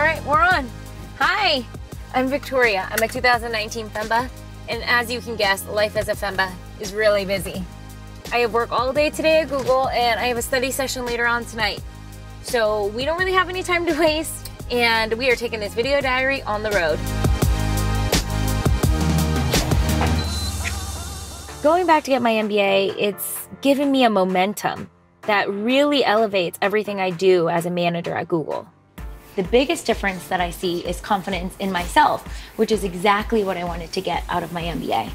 All right, we're on. Hi, I'm Victoria. I'm a 2019 FEMBA, and as you can guess, life as a FEMBA is really busy. I have work all day today at Google, and I have a study session later on tonight. So we don't really have any time to waste, and we are taking this video diary on the road. Going back to get my MBA, it's given me a momentum that really elevates everything I do as a manager at Google. The biggest difference that I see is confidence in myself, which is exactly what I wanted to get out of my MBA.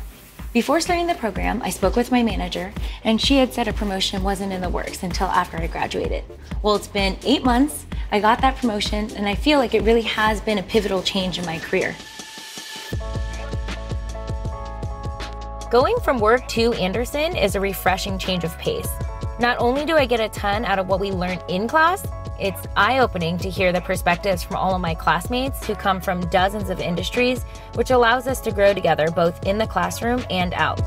Before starting the program, I spoke with my manager, and she had said a promotion wasn't in the works until after I graduated. Well, it's been eight months, I got that promotion, and I feel like it really has been a pivotal change in my career. Going from work to Anderson is a refreshing change of pace. Not only do I get a ton out of what we learned in class, it's eye opening to hear the perspectives from all of my classmates who come from dozens of industries, which allows us to grow together both in the classroom and out.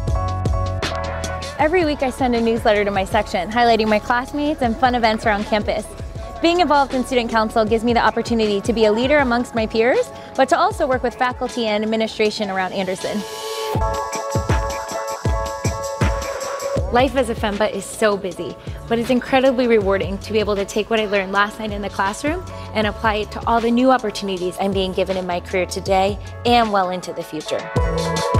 Every week, I send a newsletter to my section highlighting my classmates and fun events around campus. Being involved in Student Council gives me the opportunity to be a leader amongst my peers, but to also work with faculty and administration around Anderson. Life as a FEMBA is so busy, but it's incredibly rewarding to be able to take what I learned last night in the classroom and apply it to all the new opportunities I'm being given in my career today and well into the future.